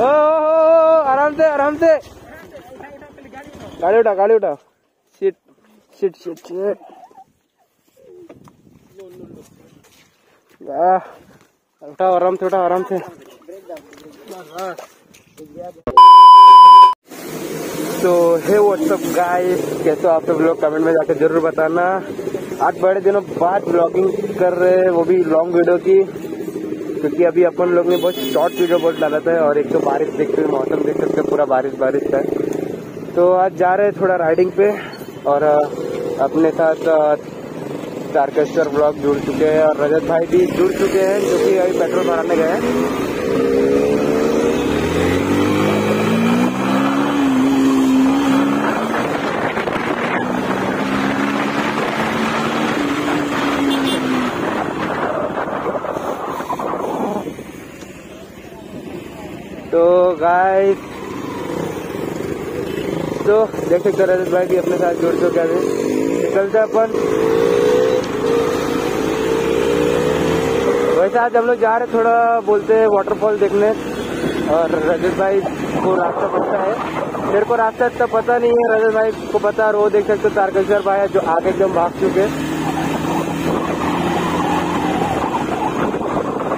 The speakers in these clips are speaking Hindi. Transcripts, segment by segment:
ओ, आराम से आराम से। गाड़ी उठा गाड़ी उठा। सीट सीट सीट उठा आराम से उठा आराम से। तो हे व्हाट्सअप गाइस कैसे आप सब लोग? कमेंट में जाकर ज़रूर बताना। आज बड़े दिनों बाद ब्लॉगिंग कर रहे हैं वो भी लॉन्ग वीडियो की। क्योंकि अभी अपन लोग ने बहुत शॉर्ट वीडियो बहुत डाला था और एक तो बारिश देखते हुए, मौसम देख सकते पूरा बारिश बारिश था तो आज जा रहे हैं थोड़ा राइडिंग पे और अपने साथ तारकेश्वर ब्लॉक जुड़ चुके हैं और रजत भाई भी जुड़ चुके हैं जो कि अभी पेट्रोल भराने गए हैं तो गाइस तो देख सकते रजत भाई भी अपने साथ जुड़ चुके हैं। निकलते अपन। वैसे आज हम लोग जा रहे थोड़ा, बोलते हैं वाटरफॉल देखने। और रजत भाई को रास्ता पता है। मेरे को रास्ता इतना पता नहीं है। रजत भाई को पता है वो देख सकते हो तारकेश्वर भाई जो आगे एकदम भाग चुके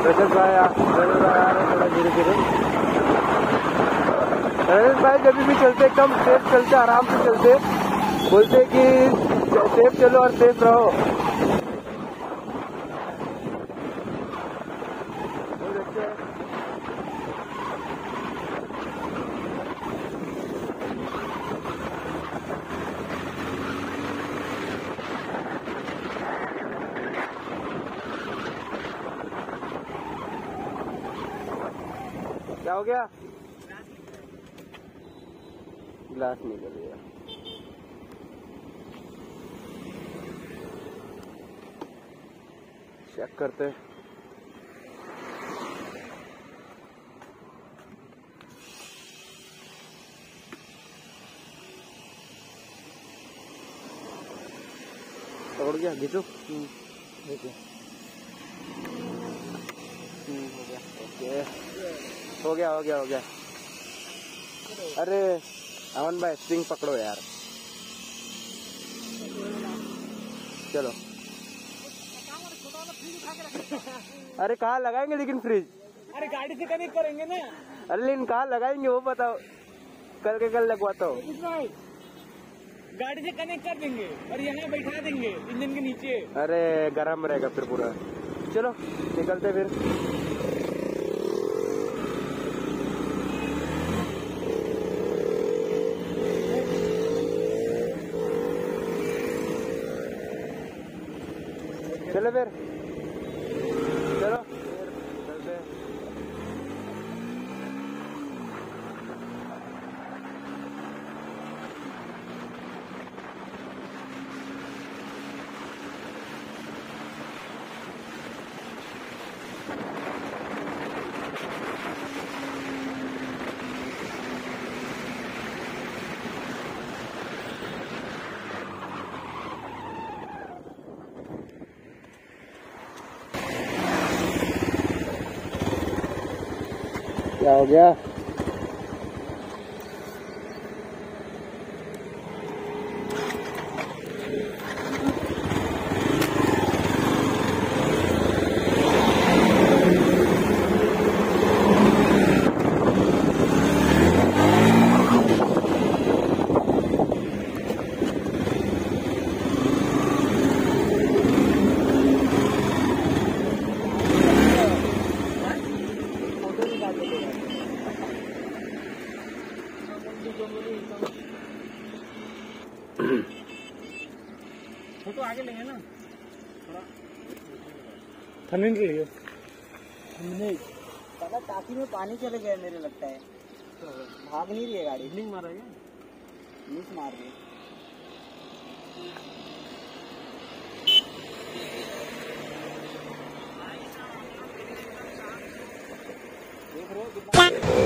रजत भाई रजत भाई आ रहे थोड़ा धीरे धीरे रमेश भाई, जब भी चलते कम सेफ़ चलते, आराम से चलते। बोलते कि सेफ़ चलो और सेफ़ रहो। क्या हो गया? ग्लास निकल गया चेक करते हैं। पकड़ गया घिसो हम्म, हो गया ओके हो गया हो गया हो गया। अरे! अमन भाई स्ट्रिंग पकड़ो यार। चलो। अरे कहाँ लगाएँगे लेकिन फ्रिज अरे गाड़ी से कनेक्ट करेंगे ना। अरे लेकिन कहाँ लगाएँगे वो बताओ। कल के कल लगवाता हूँ गाड़ी से कनेक्ट कर देंगे और यहाँ बैठा देंगे इंजन के नीचे। अरे गरम रहेगा फिर पूरा। चलो निकलते फिर। चलो फिर चलो फिर चलते हैं। क्या हो गया के लिए नहीं पता टाकी में पानी चले गया मेरे लगता है। भाग नहीं रही है गाड़ी। नहीं मारा क्या? मिस मार रही है।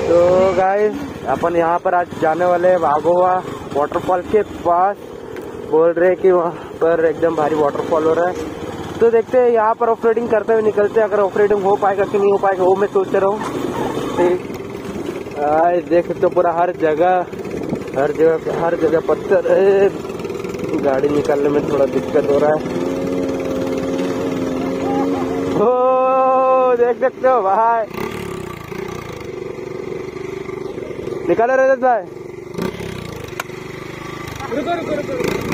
तो गाइस अपन यहाँ पर आज जाने वाले हैं भागोवा वाटरफॉल के पास। बोल रहे हैं कि वहाँ पर एकदम भारी वाटरफॉल हो रहा है। तो देखते हैं, यहाँ पर ऑपरेटिंग करते हुए निकलते हैं। अगर ऑपरेटिंग हो पाएगा कि नहीं हो पाएगा, वो मैं सोच रहा। हूँ ठीक देख तो पूरा हर जगह हर जगह हर जगह पत्थर है। गाड़ी निकालने में थोड़ा दिक्कत हो रहा है। ओ, देख सकते हो भाई। निकाले रजत भाई। रुको रुको रुको रुको।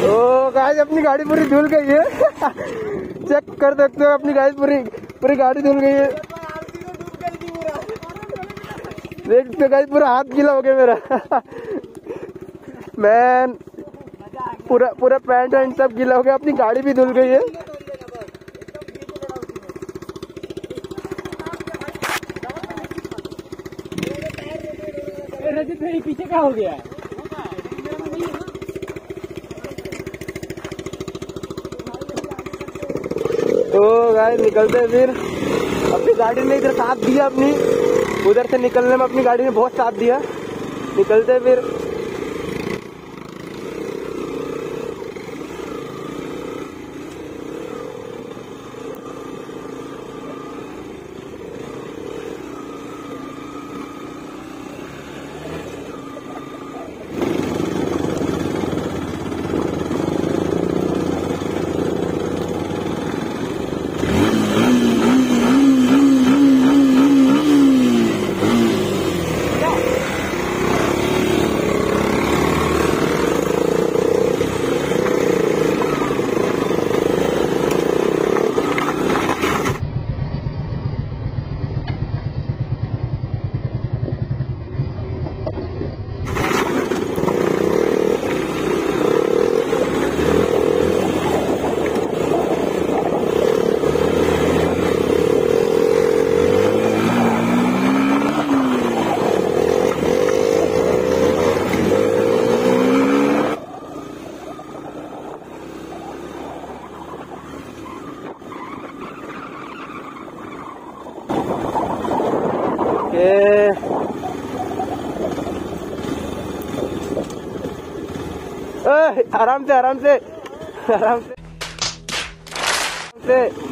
ओ गाइस अपनी गाड़ी पूरी धुल गई है। चेक कर सकते हो अपनी गाड़ी पूरी। पूरी गाड़ी धुल गई है। देख हो गाइस पूरा हाथ गीला हो गया मेरा। मैन पूरा पूरा पैंट वैंट सब गीला हो गया। अपनी गाड़ी भी धुल गई है। पीछे क्या हो गया? तो गाय निकलते हैं फिर। अपनी गाड़ी ने इधर साथ दिया अपनी। उधर से निकलने में अपनी गाड़ी ने बहुत साथ दिया। निकलते फिर। आराम से आराम से। आराम से।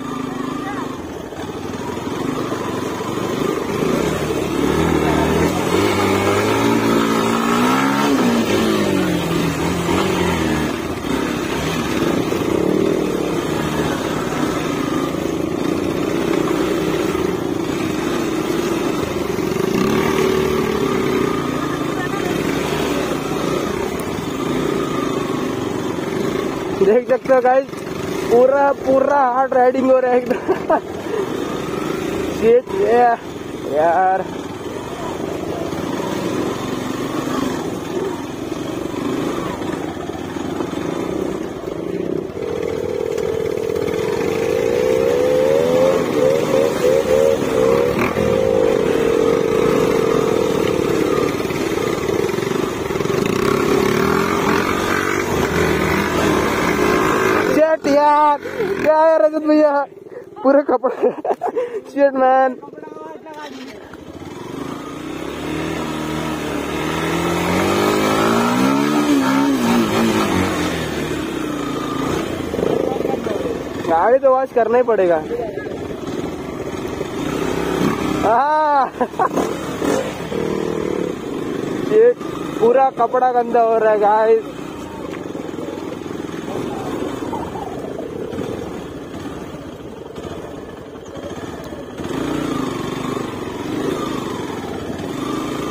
देख सकते हो गाइस पूरा पूरा हार्ड राइडिंग हो रहा है एकदम। यार Shit, यार क्या है रजत भैया पूरे कपड़े। मैन गाड़ी तो वॉश करना ही पड़ेगा। Shit, पूरा कपड़ा गंदा हो रहा है गाइस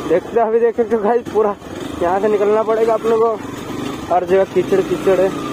देखते अभी देखें तो भाई पूरा यहाँ से निकलना पड़ेगा अपने को। हर जगह कीचड़ कीचड़ है।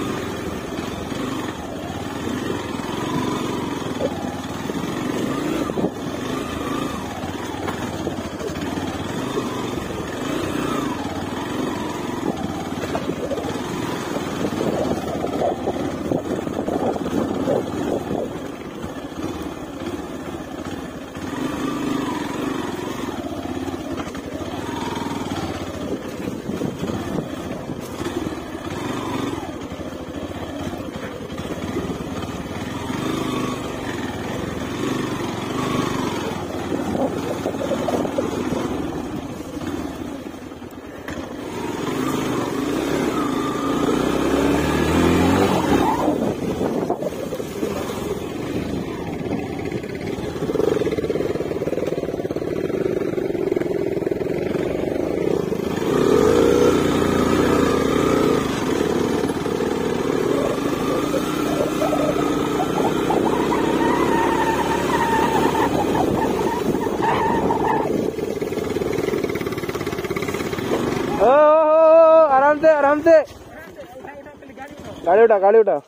उठा गाड़ी उठा.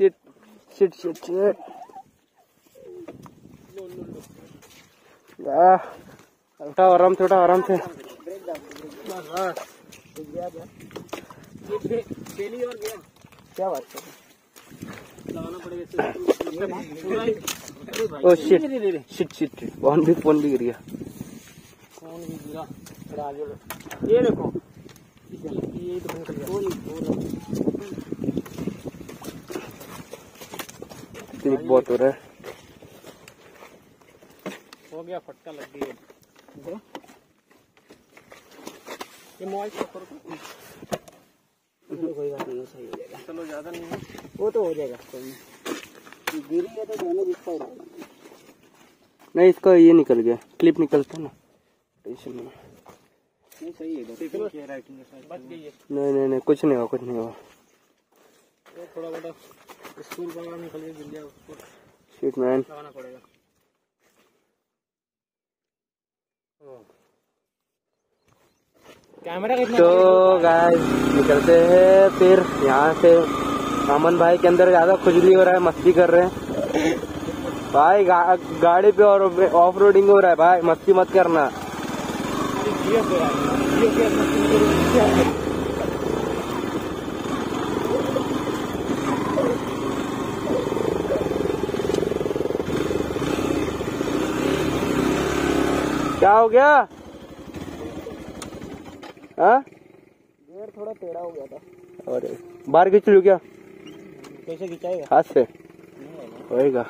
सीट सीट सीट सीट आ, उठाओ आराम से उठाओ आराम से. क्या बात कर oh shit shit shit phone भी फ़ोन भी गिर गया. कौन भी गिरा। ये देखो. ये तो गया स्लिप बहुत हो रहा है। हो गया फटका लग गई ये मोबाइल पकड़ को कोई बात नहीं सही हो जाएगा। चलो ज़्यादा नहीं है। वो तो हो जाएगा कोई नहीं। गिरी है तो दोनों दिखता ही नहीं इसका ये निकल गया क्लिप निकलता ना। टेंशन नहीं नहीं सही है है नहीं नहीं नहीं कुछ नहीं हुआ कुछ नहीं हुआ। थोड़ा बड़ा स्कूल का निकल के गिर गया उसको शिट मैन लगाना पड़ेगा। कैमरा कितना तो गाइस निकलते हैं फिर यहाँ से। अमन भाई के अंदर ज़्यादा खुजली हो रहा है मस्ती कर रहे हैं। भाई गा, गाड़ी पे और ऑफ़ रोडिंग हो रहा है भाई मस्ती मत करना जियो पे जियो पे क्या हो गया? हाँ? गियर थोड़ा टेढ़ा हो गया था। अरे बाहर खींच लू क्या? कैसे खिंचाएगा? हाथ से। होएगा!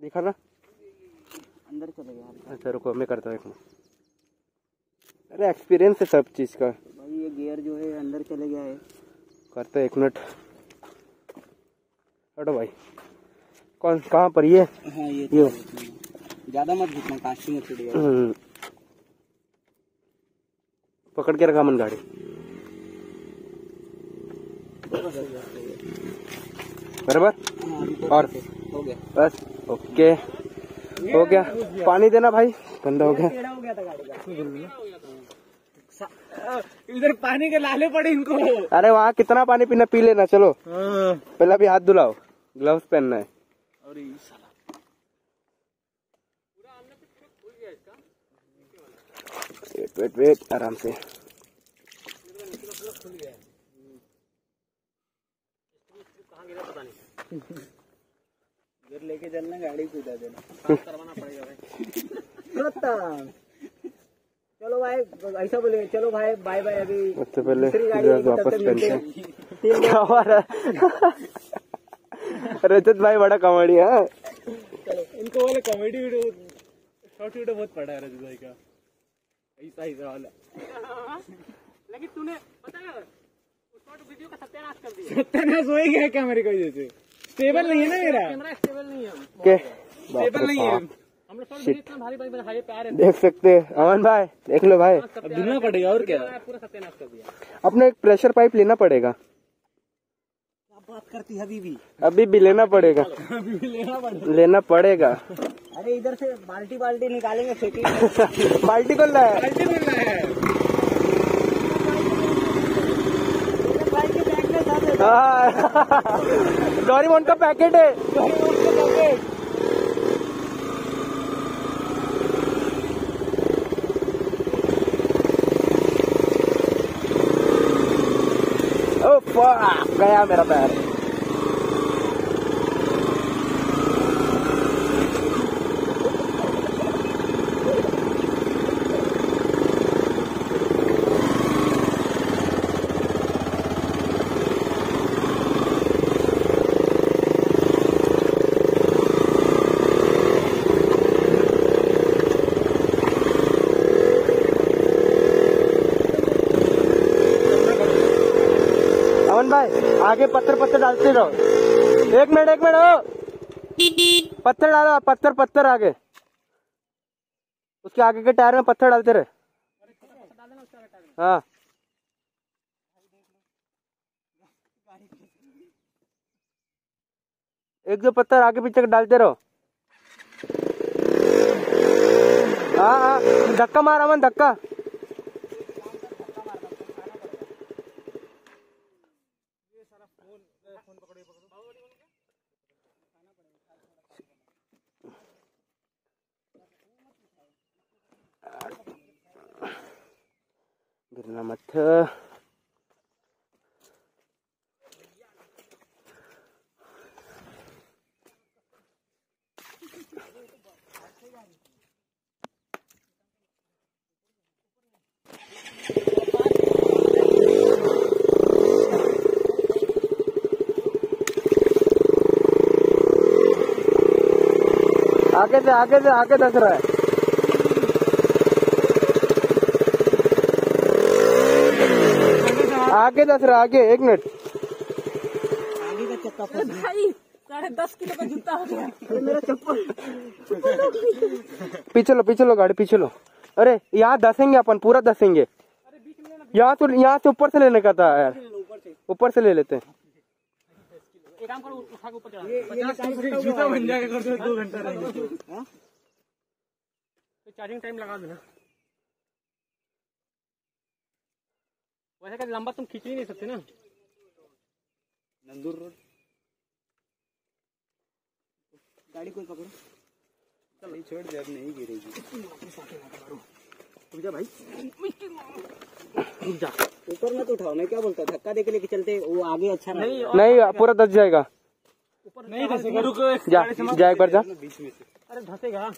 दिखा ना? अंदर चले गया अच्छा रुको मैं करता हूँ अरे एक्सपीरियंस है सब चीज़ का। भाई ये गियर जो है अंदर चले गया है। करते हैं एक मिनट। हटो भाई। कौन कहाँ पर ये? हाँ ये ये। ज़्यादा मत घुसना कांच में छिड़ हम्म। पकड़ के रखा मन गाड़ी। बराबर? और? हो गया बस ओके। हो गया। पानी देना भाई। गंदा हो गया। हो इधर पानी के लाले पड़े इनको। अरे वहाँ कितना पानी पीना पी लेना चलो। पहले अभी हाथ धुलाओ। ग्लव्स पहनना है। अरे साला। वेट वेट वेट आराम से। गियर लेके चलना गाड़ी को उधर देना। करवाना पड़ेगा भाई। चलो भाई ऐसा बोले चलो भाई बाय बाय अभी उससे पहले वापस पहनते हैं। क्या हुआ रहा रजत भाई बड़ा कॉमेडी है। इनको वाले कॉमेडी वीडियो शॉर्ट वीडियो बहुत पड़ा है रजत भाई का। ऐसा ऐसा वाला। लेकिन तूने पता है उस शॉर्ट वीडियो का सत्यानाश कर दिया। सत्यानाश हो ही गया क्या मेरे को जैसे स्टेबल नहीं है ना मेरा। कैमरा स्टेबल नहीं है। के? स्टेबल नहीं है। हम लोग शॉर्ट इतना भारी भारी हाई पे आ रहे देख सकते हैं। अमन भाई देख लो भाई। अब पड़ेगा और क्या? पूरा सत्यानाश कर दिया। अपने एक प्रेशर पाइप लेना पड़ेगा। बात करती है अभी भी अभी भी लेना पड़ेगा। अभी भी लेना पड़ेगा। लेना पड़ेगा। अरे इधर से बाल्टी बाल्टी निकालेंगे फेंकेंगे बाल्टी कौन लाया बाल्टी कौन है है। हाँ। डोरीमोन का पैकेट है ओ fuck, गया मेरा पैर अमन भाई आगे पत्थर पत्थर डालते रहो एक मिनट एक मिनट पत्थर डालो, पत्थर पत्थर आगे। उसके आगे के टायर में पत्थर डालते रहे। हाँ। एक दो पत्थर आगे पीछे डालते रहो। हाँ हाँ। धक्का मारा मन धक्का। गिरना मत आगे से आगे से आगे दस रहा। है आगे दस रहा आगे एक मिनट। आगे का चक्का फंस गया भाई साढ़े दस किलो का जूता हो गया। मेरा चप्पल पीछे लो पीछे लो गाड़ी पीछे लो। अरे यहाँ दसेंगे अपन पूरा दसेंगे। यहाँ तो यहाँ से ऊपर से लेने का था यार। ऊपर से ले लेते हैं। एक काम करो उठा के ऊपर चढ़ा ये ये निकाल सकता हूँ जूता भाई। बन जाएगा कर दो दो घंटा रहेगा हाँ? तो चार्जिंग टाइम लगा देना वैसे का लंबा तुम खींच ही नहीं सकते ना। नंदूर रोड। गाड़ी कोई पकड़ो। चल। छोड़ दे अब नहीं गिरेगी। रुक जा भाई। रुक जा। ऊपर मत उठाओ मैं क्या बोलता धक्का दे के लेके चलते वो आगे अच्छा नहीं नहीं पूरा दस जाएगा। ऊपर नहीं धसेगा रुक जा जा एक बार जा। अरे धसेगा।